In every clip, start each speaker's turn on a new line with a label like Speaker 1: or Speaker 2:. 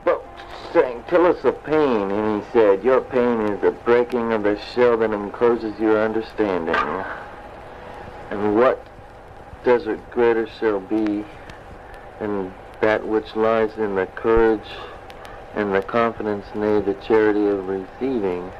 Speaker 1: spoke, saying, Tell us of pain. And he said, Your pain is the breaking of the shell that encloses your understanding. And what does desert greater shall be than that which lies in the courage and the confidence, nay, the charity of receiving?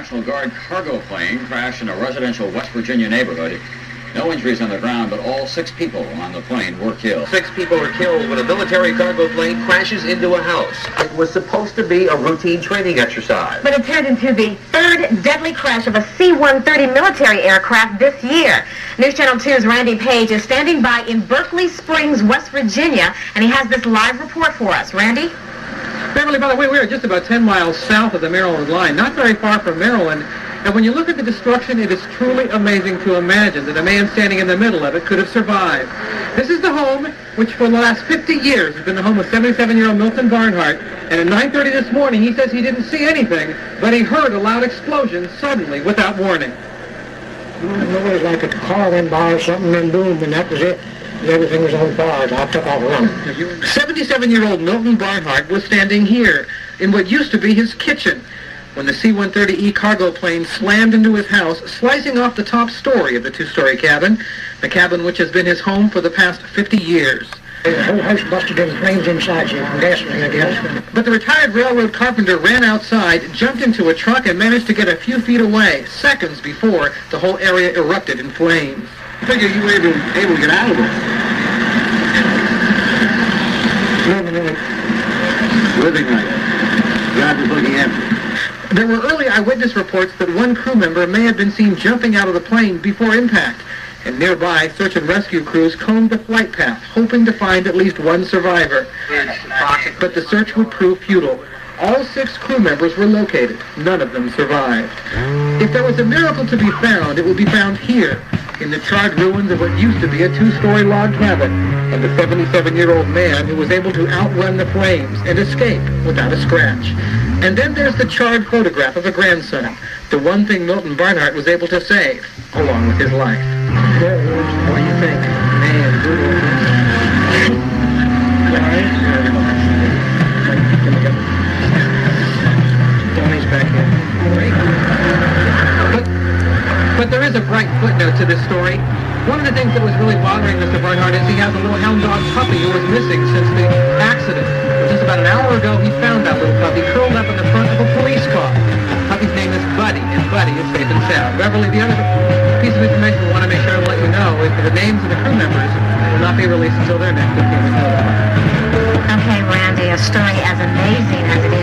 Speaker 2: National Guard cargo plane crashed in a residential West Virginia neighborhood. No injuries on the ground, but all six people on the plane were killed.
Speaker 3: Six people were killed when a military cargo plane crashes into a house. It was supposed to be a routine training exercise.
Speaker 4: But it turned into the third deadly crash of a C-130 military aircraft this year. News Channel 2's Randy Page is standing by in Berkeley Springs, West Virginia, and he has this live report for us. Randy?
Speaker 5: Beverly, by the way, we are just about 10 miles south of the Maryland line, not very far from Maryland. And when you look at the destruction, it is truly amazing to imagine that a man standing in the middle of it could have survived. This is the home which for the last 50 years has been the home of 77-year-old Milton Barnhart. And at 9.30 this morning, he says he didn't see anything, but he heard a loud explosion suddenly without warning.
Speaker 6: It was like a car went by or something and boom, and that was it. Everything was on fire, and I took off running.
Speaker 5: 77-year-old Milton Barnhart was standing here in what used to be his kitchen when the C-130E cargo plane slammed into his house, slicing off the top story of the two-story cabin, the cabin which has been his home for the past 50 years.
Speaker 6: The whole house busted in flames inside, you I'm I guess.
Speaker 5: But the retired railroad carpenter ran outside, jumped into a truck, and managed to get a few feet away, seconds before the whole area erupted in flames.
Speaker 7: I figure you were able, able to get out of it.
Speaker 6: Living in it.
Speaker 7: Living right. God was looking after you.
Speaker 5: There were early eyewitness reports that one crew member may have been seen jumping out of the plane before impact, and nearby search and rescue crews combed the flight path, hoping to find at least one survivor. But the search would prove futile. All six crew members were located. None of them survived. If there was a miracle to be found, it would be found here, in the charred ruins of what used to be a two-story log cabin, and the 77-year-old man who was able to outrun the flames and escape without a scratch. And then there's the charred photograph of a grandson, the one thing Milton Barnhart was able to save, along with his life. What do you think? Man. Donnie's back in. But, but there is a bright footnote to this story. One of the things that was really bothering Mr. Barnhart is he has a little hound dog puppy who was missing since the accident. Just about an hour ago, he found that little puppy curled up in the front of a police car. Puppy's name is Buddy, and Buddy is safe and sound. Beverly, the other piece of information we want to make sure to let you know is that the names of the crew members will not be released until their next of kin.
Speaker 4: Okay, Randy, a story as amazing as it is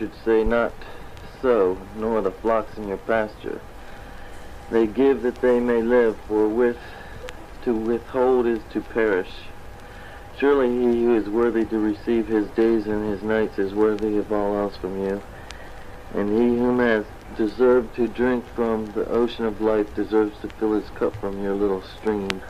Speaker 1: orchard say not so, nor the flocks in your pasture. They give that they may live, for with to withhold is to perish. Surely he who is worthy to receive his days and his nights is worthy of all else from you. And he whom has deserved to drink from the ocean of life deserves to fill his cup from your little stream.